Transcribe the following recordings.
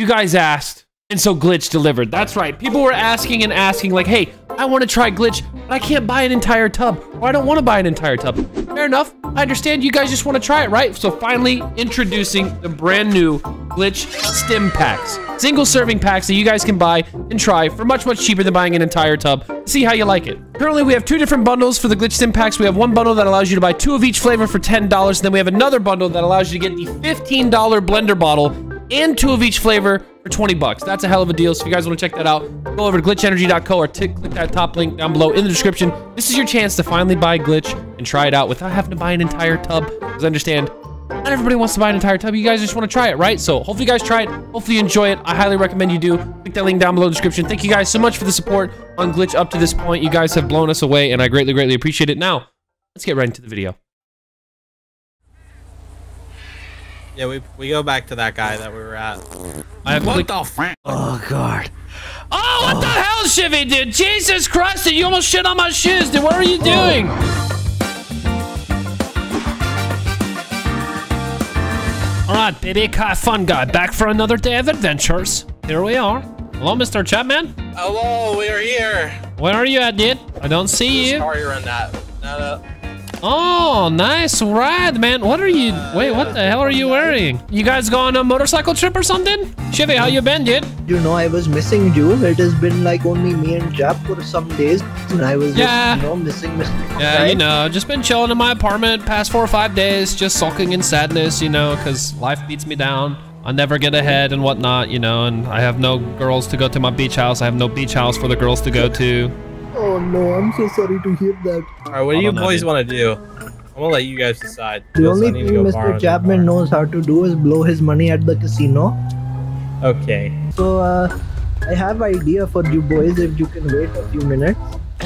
You guys asked, and so Glitch delivered. That's right. People were asking and asking, like, hey, I want to try Glitch, but I can't buy an entire tub, or I don't want to buy an entire tub. Fair enough. I understand you guys just want to try it, right? So finally introducing the brand new Glitch Stim Packs. Single serving packs that you guys can buy and try for much, much cheaper than buying an entire tub. See how you like it. Currently, we have two different bundles for the Glitch Stim Packs. We have one bundle that allows you to buy two of each flavor for $10. Then we have another bundle that allows you to get the $15 blender bottle and two of each flavor for 20 bucks. That's a hell of a deal. So if you guys want to check that out, go over to glitchenergy.co or click that top link down below in the description. This is your chance to finally buy Glitch and try it out without having to buy an entire tub. Because I understand not everybody wants to buy an entire tub. You guys just want to try it, right? So hopefully you guys try it. Hopefully you enjoy it. I highly recommend you do. Click that link down below in the description. Thank you guys so much for the support on Glitch up to this point. You guys have blown us away, and I greatly, greatly appreciate it. Now, let's get right into the video. Yeah, we we go back to that guy that we were at. I have What the frick? Oh god. Oh, what the hell, Shivy, dude? Jesus Christ, dude, you almost shit on my shoes, dude. What are you doing? All right, baby, Kai Fungi, back for another day of adventures. Here we are. Hello, Mr. Chapman. Hello, we are here. Where are you at, dude? I don't see you. Sorry, run that. No, no. Oh, nice ride, man. What are you? Wait, what the hell are you wearing? You guys go on a motorcycle trip or something? Shivy, how you been, dude? You know, I was missing you. It has been like only me and Chap for some days. And I was Yeah. just, you know, missing Mr. Yeah, you know, just been chilling in my apartment past four or five days, just sulking in sadness, you know, because life beats me down. I never get ahead and whatnot, you know, and I have no girls to go to my beach house. I have no beach house for the girls to go to. Oh no, I'm so sorry to hear that. All right, what do you boys want to do? I'm gonna let you guys decide. The because only thing Mr. Chapman car. knows how to do is blow his money at the casino. Okay. So, uh, I have idea for you boys if you can wait a few minutes.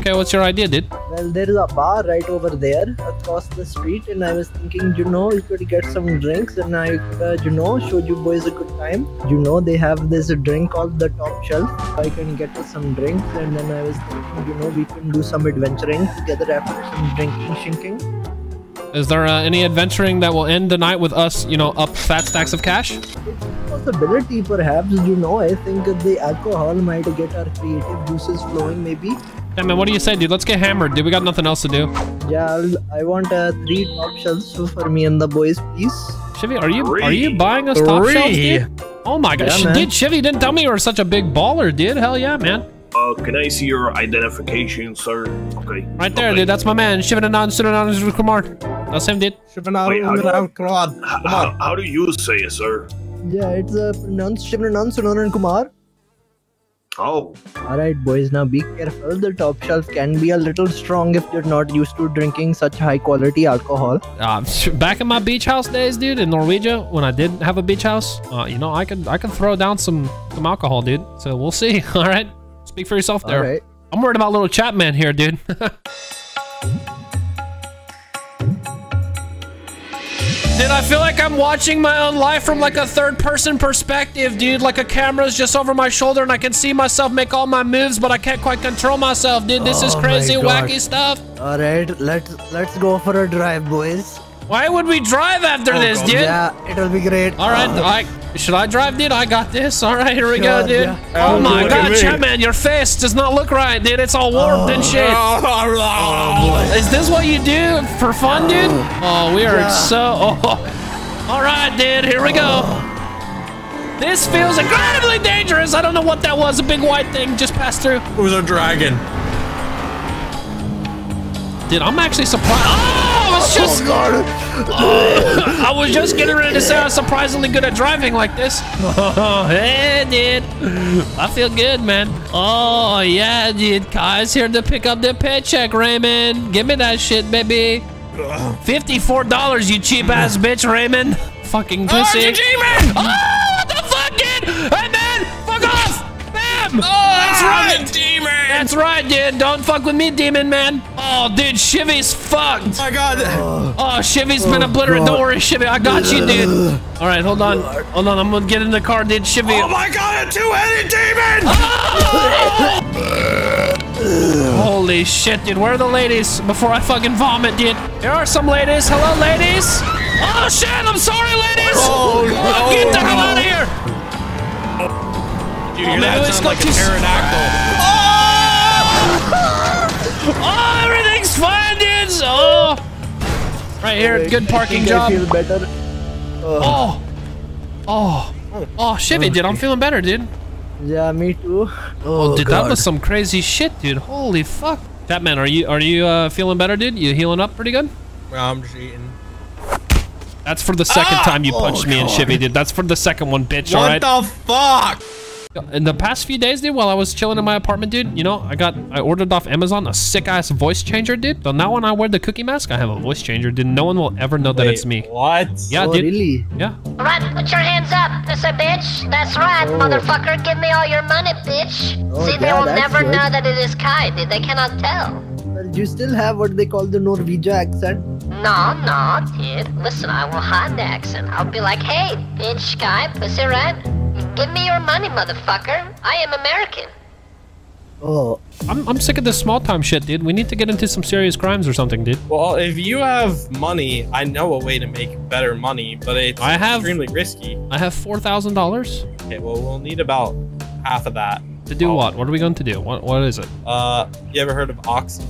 Okay, what's your idea, dude? Well, there is a bar right over there across the street, and I was thinking, you know, you could get some drinks, and I uh, you know, show you boys a good time. You know, they have this drink called the Top Shelf. I can get us some drinks, and then I was thinking, you know, we can do some adventuring together after some drinking, shinking. Is there uh, any adventuring that will end the night with us, you know, up fat stacks of cash? Possibility, perhaps. You know, I think the alcohol might get our creative juices flowing, maybe. Yeah, man, what do you say, dude? Let's get hammered, dude. We got nothing else to do. Yeah, I'll, want uh, three top shelves for me and the boys, please. Shivy, are you are you buying us top Three. shelves, dude? Oh my gosh, Yeah, man. dude, Shivy didn't tell me you were such a big baller, dude. Hell yeah, man. Uh, can I see your identification, sir? Okay. Right there, okay. dude. That's my man. Shivananand Sunanand Kumar. That's him, dude. Wait, how, Come on. H- how, how do you say it, sir? Yeah, it's uh, pronounced Shivnanan Sunanan Kumar. Oh, Alright, boys, now be careful. The top shelf can be a little strong if you're not used to drinking such high quality alcohol. Uh, back in my beach house days, dude, in Norwegia, when I did have a beach house, uh, you know, I could I could throw down some some alcohol, dude. So we'll see. All right, speak for yourself there. Alright. I'm worried about little Chapman here, dude. Dude, I feel like I'm watching my own life from like a third person perspective, dude. Like a camera's just over my shoulder and I can see myself make all my moves, but I can't quite control myself, dude. This is Oh my crazy, wacky stuff. Alright, let's let's go for a drive, boys. Why would we drive after oh, this, dude? Yeah, it'll be great. All right, uh, I should I drive, dude? I got this. All right, here we go, dude. yeah. Oh Oh, my God, me. Chapman, your face does not look right, dude. It's all oh. warped and shit. Oh, oh Is this what you do for fun, dude? Oh, we are Yeah. so. Oh. All right, dude. Here we go. This feels incredibly dangerous. I don't know what that was. A big white thing just passed through. It was a dragon. Dude, I'm actually surprised. Oh, I was just. I was just getting ready to say I was surprisingly good at driving like this. Oh, hey, dude. I feel good, man. Oh, yeah, dude. Kai's here to pick up the paycheck, Raymond. Give me that shit, baby. $54, you cheap ass bitch, Raymond. Fucking pussy. Oh! Oh, what the fuck, dude? Hey, man, fuck off. Bam. Oh, that's right. demon! That's right, dude. Don't fuck with me, demon man. Oh, dude, Shivy's fucked. Oh my god. Oh, Shivy's been oh, obliterated. Don't worry, Shivy. I got you, dude. All right, hold on. Hold on. I'm gonna get in the car, dude. Shivy. Oh my god, a two-headed demon! Oh! Holy shit, dude. Where are the ladies? Before I fucking vomit, dude. There are some ladies. Hello, ladies. Oh, shit. I'm sorry, ladies. Oh, Get the no. hell out of here. Let's sound go like a to. pterodactyl. Oh, everything's fine, dudes. Oh, right here, good parking job. feel better. Oh, oh, oh, Shivy, dude, I'm feeling better, dude. Yeah, me too. Oh, Oh, dude, God. that was some crazy shit, dude. Holy fuck. Batman, are you are you uh, feeling better, dude? You healing up pretty good? Well, I'm just eating. That's for the second Ah! time you punched me in Shivy, dude. That's for the second one, bitch. All What the fuck? In the past few days, dude, while I was chilling in my apartment, dude, you know, I got I ordered off Amazon a sick ass voice changer, dude. So now when I wear the cookie mask, I have a voice changer, dude. No one will ever know that it's me. What? Yeah, oh, dude. really? Yeah. Right, put your hands up, pussy bitch. That's right, Oh. motherfucker. Give me all your money, bitch. Oh, See, they will never good. know that it is Kai, dude. They cannot tell. Well, you still have what they call the Norwegian accent. No, no, dude. Listen, I will hide the accent. I'll be like, hey, bitch, Kai, pussy, right? Give me your money, motherfucker. I am American. Oh, I'm, I'm sick of this small time shit, dude. We need to get into some serious crimes or something, dude. Well, if you have money, I know a way to make better money, but it's I have- extremely risky. I have four thousand dollars Okay, well, we'll need about half of that. to do Oh. what? What are we going to do? What what is it? Uh, you ever heard of ox?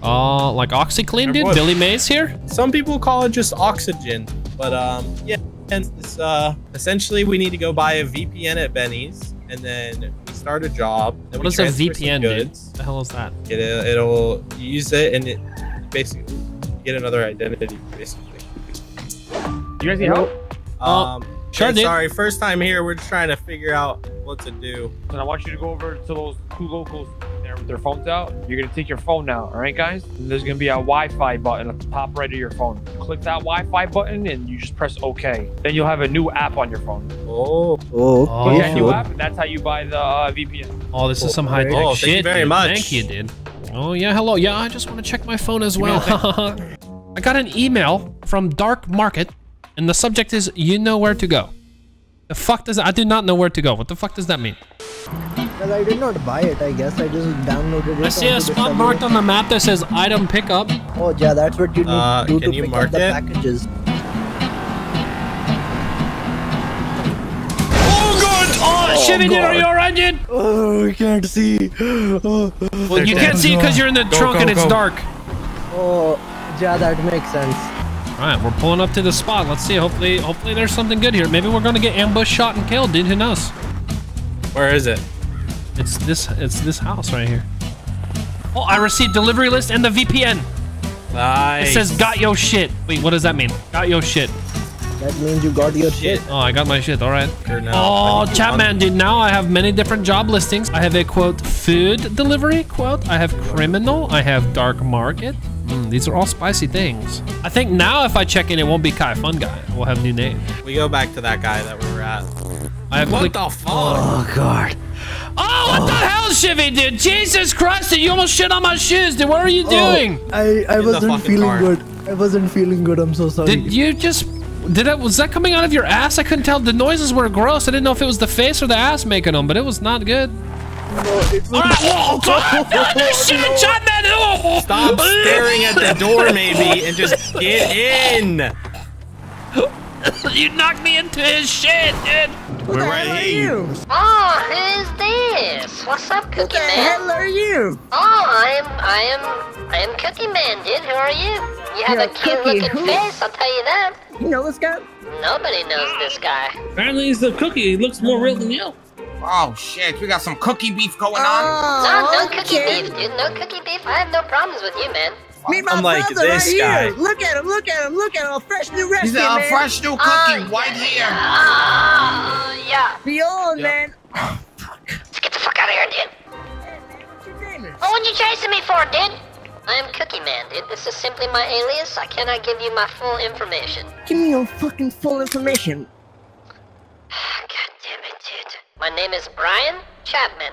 Uh, like OxiClean, dude. Billy Mays here. Some people call it just oxygen, but um, yeah. And it's, uh, essentially, we need to go buy a VPN at Benny's, and then we start a job. Then What we is a VPN, dude? goods. The hell is that? It, it'll use it, and it basically get another identity, basically. You guys need help? Um, Uh, sure, yeah. Sorry, first time here. We're just trying to figure out what to do. And I want you to go over to those two locals there with their phones out. You're gonna take your phone out, all right, guys? And there's gonna be a Wi-Fi button at the top right of your phone. Click that Wi-Fi button and you just press OK. Then you'll have a new app on your phone. Oh, oh, Oh. Click Yeah, that new app, and that's how you buy the uh, VPN. Oh, this is some high tech oh, thank shit. you very dude. much. Thank you, dude. Oh yeah, hello. Yeah, I just want to check my phone as well. I got an email from Dark Market, and the subject is "You know where to go." The fuck does I do not know where to go? What the fuck does that mean? Well, I did not buy it. I guess I just downloaded it. I see a spot marked on the map that says "Item Pickup." Oh, yeah, that's what you need Uh, to do to pick mark up the it? packages. Oh, Shivy, dude, are you alright, dude? Oh, I can't see. Oh, Well, you can't see because you're in the Go, trunk go, and it's go. dark. oh, yeah, that makes sense. All right, we're pulling up to the spot. Let's see. Hopefully, hopefully there's something good here. Maybe we're gonna get ambushed, shot, and killed, dude. Who knows? where is it? It's this. It's this house right here. Oh, I received delivery list and the VPN. Nice. It says "Got yo shit." Wait, what does that mean? Got yo shit. That means you got your shit. Shit. Oh, I got my shit. All right. Here now. Oh, I Chapman, dude. Now I have many different job listings. I have a quote food delivery quote. I have criminal. I have dark market. Mm, these are all spicy things. I think now if I check in, it won't be Kai Fungi. We'll have new name. We go back to that guy that we were at. I have What click- the fuck? Oh, God. Oh, what the oh. hell, Shivy, dude? Jesus Christ, dude, you almost shit on my shoes, dude. What are you oh, doing? Oh, I, I the wasn't feeling car. good. I wasn't feeling good. I'm so sorry. Did you just... Did that, was that coming out of your ass? I couldn't tell. The noises were gross. I didn't know if it was the face or the ass making them, but it was not good. No, it was oh, All right, whoa, God, oh, shit, Chapman! Oh. Stop staring at the door, maybe, and just get in. You knocked me into his shit, dude. Who the hell are you? Oh, who's this? What's up, Who Cookie the Man? hell are you? Oh, I am, I am, I am Cookie Man, dude. Who are you? You have You're a cute Cookie looking who? face, I'll tell you that. You know this guy? Nobody knows this guy. Apparently, he's the cookie. He looks more real than you. Oh shit, we got some cookie beef going on. No, Oh, no cookie beef, dude. No cookie beef. I have no problems with you, man. Meet my I'm like brother this right guy. here. Look at him, look at him, look at him. A fresh new He's recipe, a man. fresh new cookie, uh, Oh, white uh, yeah, hair. Oh, yeah. The old Yeah. man. Let's get the fuck out of here, dude. What's your name is? Oh, what you chasing me for, dude? I am Cookie Man, dude. This is simply my alias. I cannot give you my full information. Give me your fucking full information. God damn it, dude. My name is Bryan Chapman.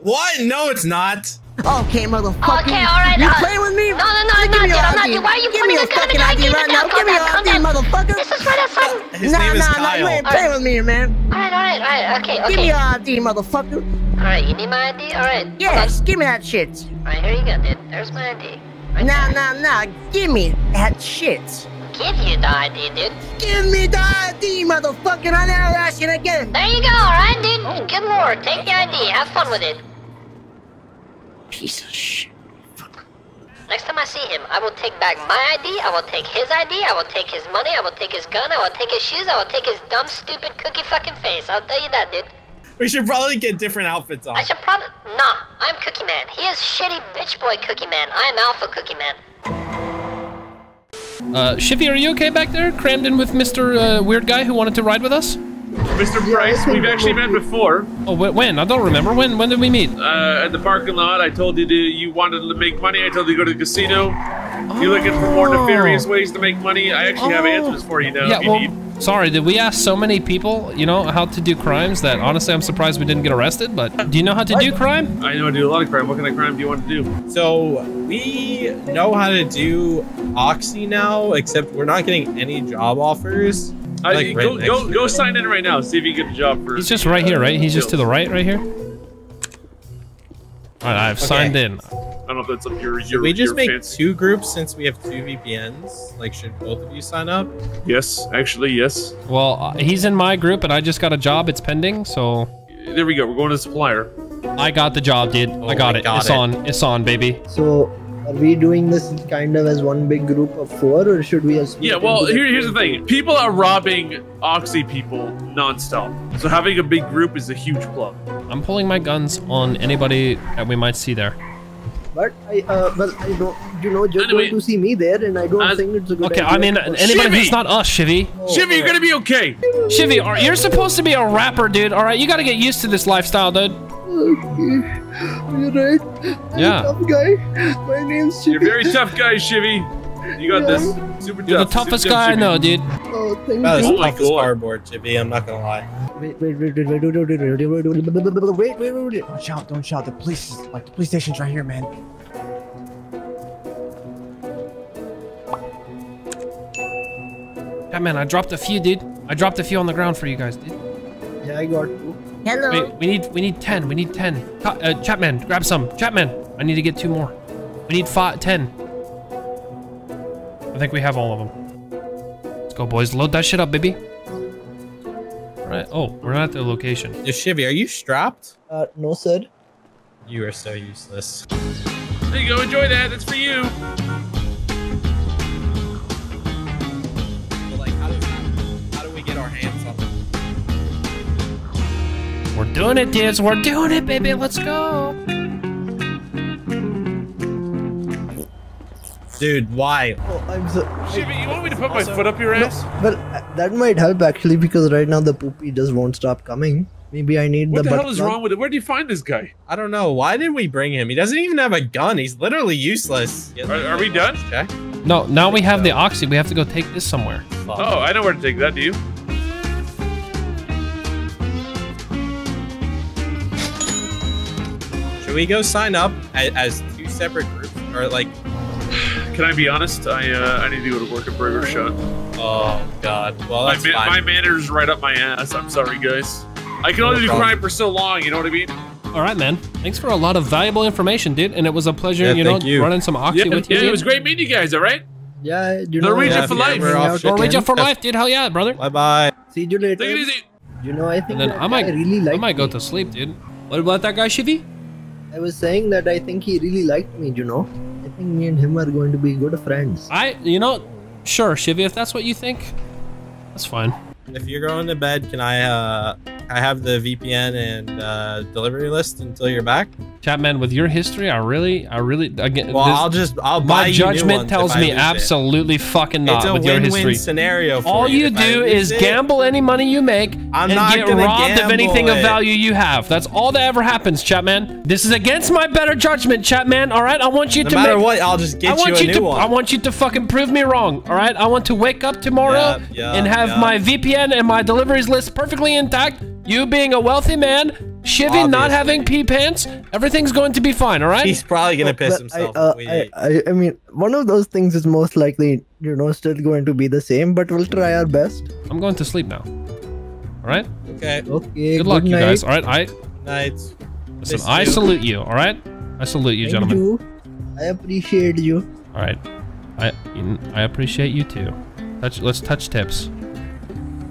What? No, it's not. Okay, motherfucker. Okay, alright, You uh, playing with me? No, no, no, I'm Give not, me dude. I'm not, dude. Why are you Give pointing me a gun fucking me? ID right now. Give me your Calm ID, down, calm down. motherfucker. This is right outside. His nah, name is nah, nah, you ain't playing with me, man. Alright, alright, alright. Okay, Give me your okay. ID, motherfucker. Alright, you need my ID? Alright. Yes, give me that shit. Alright, here you go, dude. There's my ID. Right Nah, there. nah, nah. Give me that shit. Give you the ID, dude. Give me the ID, motherfucker. I never ask you again. There you go, alright, dude. Good lord, take the ID, have fun with it. Piece of shit. Next time I see him, I will take back my ID, I will take his ID, I will take his money, I will take his gun, I will take his shoes, I will take his dumb, stupid cookie fucking face. I'll tell you that, dude. We should probably get different outfits on. I should probably. Nah, I'm Cookie Man. He is shitty bitch boy Cookie Man. I am Alpha Cookie Man. Uh, Shivy, are you okay back there? Crammed in with Mr. Uh, Weird Guy who wanted to ride with us? Mr. Price, we've actually met before. Oh, when? I don't remember. When When did we meet? Uh, at the parking lot, I told you to, you wanted to make money. I told you to go to the casino. You're looking for more nefarious ways to make money. I actually have Oh. answers for you now. Yeah, if you well, need. sorry, did we ask so many people, you know, how to do crimes that honestly I'm surprised we didn't get arrested, but do you know how to do crime? I know I do a lot of crime. What kind of crime do you want to do? So we know how to do Oxy now, except we're not getting any job offers. I, Like, right go next go go sign in right now. See if you get a job for. He's just right here, right? He's just to the right, right here? Alright, I've signed in. I don't know if that's up your Should your. we just your make fancy- two groups since we have two VPNs? Like, should both of you sign up? Yes, actually, yes. Well, uh, he's in my group and I just got a job. It's pending, so There we go. We're going to supplier. I got the job, dude. I Oh, got I it. got it's it. on. It's on, baby. So, are we doing this kind of as one big group of four, or should we? Have Yeah, well, here, here's the thing. People are robbing Oxy people nonstop. So having a big group is a huge plus. I'm pulling my guns on anybody that we might see there. But I, uh, well, I don't, you know, just Anyway, going to see me there, and I don't uh, think it's a good Okay, idea. I mean, because- anybody Shivy! who's not us, Shivy. Shivy, you're gonna be okay. Shivy, you're supposed to be a rapper, dude. All right, you gotta get used to this lifestyle, dude. Okay, you're right. I'm a Yeah. tough guy. My name's You're a very tough guy, Shivy. You got this. Super. You're the toughest Super tough, guy I know, dude. Oh, thank That was you. Oh my toughest God. cardboard, Chippy. I'm not gonna lie. Wait, wait, wait, wait, wait, wait, wait, wait, wait, wait, wait, wait, wait, wait. Don't shout, don't shout. The police is like the police station's right here, man. Yeah, man, I dropped a few, dude. I dropped a few on the ground for you guys, dude. Yeah, I got two. Hello. Wait, we need we need ten. We need ten. Co- Uh, Chapman, grab some. Chapman, I need to get two more. We need five, ten. I think we have all of them. Let's go, boys. Load that shit up, baby. All right. Oh, we're not at the location. Yo, Shivy, are you strapped? Uh, no, sir. You are so useless. There you go. Enjoy that. That's for you. We're doing it, dudes. We're doing it, baby. Let's go. Dude, why? Oh, I'm so. Shivy, you want me to put my foot up your ass? Well, uh, that might help actually because right now the poopy just won't stop coming. Maybe I need What the the butt hell is plug. wrong with it? Where do you find this guy? I don't know. Why did we bring him? He doesn't even have a gun. He's literally useless. Are, are we done? Check. No, now we have the oxy. We have to go take this somewhere. Oh, I know where to take that. Do you? Should we go sign up as, as two separate groups? Or, like, Can I be honest? I uh, I need to go to work at Burger Shot. oh, God. Well, My, that's ma- fine. my manager's right up my ass. I'm sorry, guys. I can only do problem. crime for so long. You know what I mean? All right, man. Thanks for a lot of valuable information, dude. And it was a pleasure, Yeah, you know, you. running some oxy Yeah, with you. yeah, it was great meeting you guys. All right. Yeah, you know. Norwegian Yeah, for life. ever Hang off out shit, Norwegian for life, dude. Hell yeah, brother. Bye bye. See you later. Take it easy. You know, I think And then that I might, guy really I liked might go to sleep, dude. What about that guy, Shivy? I was saying that I think he really liked me. You know, I think me and him are going to be good friends. I, you know, sure, Shivy, if that's what you think, that's fine. If you're going to bed, can I, uh, I have the VPN and, uh, delivery list until you're back? Chapman, with your history, I really, I really, again, Well, this- I'll just, I'll buy my you new judgment tells me lose it. absolutely fucking not It's a with your win-win history. scenario for All you I do is it- gamble any money you make I'm and get robbed of anything gamble of value you have. That's all that ever happens, Chapman. This is against my better judgment, Chapman. All right, I want you No to matter make. what, I'll just I get want you a you new to. one. I want you to fucking prove me wrong. All right. I want to wake up tomorrow Yep, yep, and have yep. my VPN and my deliveries list perfectly intact. You being a wealthy man, Shivy not having pee pants, everything's going to be fine. All right. He's probably gonna piss But himself. I, uh, I, I, I mean, one of those things is most likely, you know, still going to be the same, but we'll try our best. I'm going to sleep now. All right. okay. Okay. Good luck, you night. guys. All right. I Night. listen. Miss I you. salute you. All right. I salute you, Thank gentlemen. you. I appreciate you. All right. I I appreciate you too. Touch. Let's touch tips.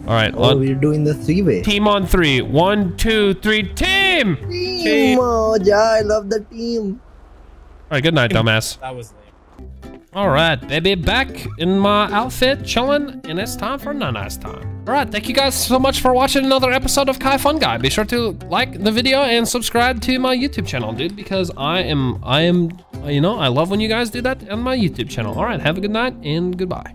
All right. Oh, on- we're doing the three-way. team on three. One, two, three. Team. All Team, oh, yeah, I love the team. All right. Good night, dumbass. That was lame. All right, baby, back in my outfit, chilling, and it's time for Nana's time. All right, thank you guys so much for watching another episode of Kai Fungi. Be sure to like the video and subscribe to my YouTube channel, dude, because I am, I am, you know, I love when you guys do that on my YouTube channel. All right, have a good night and goodbye.